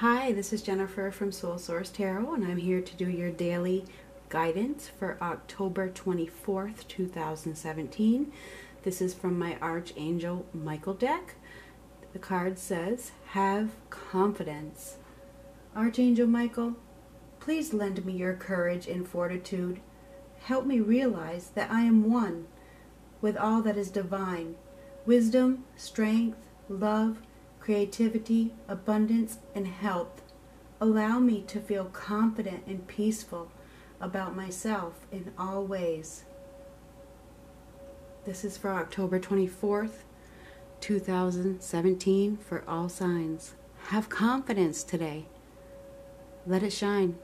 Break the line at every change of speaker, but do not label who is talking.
Hi, this is Jennifer from Soul Source Tarot, and I'm here to do your daily guidance for October 24th, 2017. This is from my Archangel Michael deck. The card says, Have confidence. Archangel Michael, please lend me your courage and fortitude. Help me realize that I am one with all that is divine wisdom, strength, love, creativity, abundance, and health. Allow me to feel confident and peaceful about myself in all ways. This is for October 24th, 2017 for all signs. Have confidence today. Let it shine.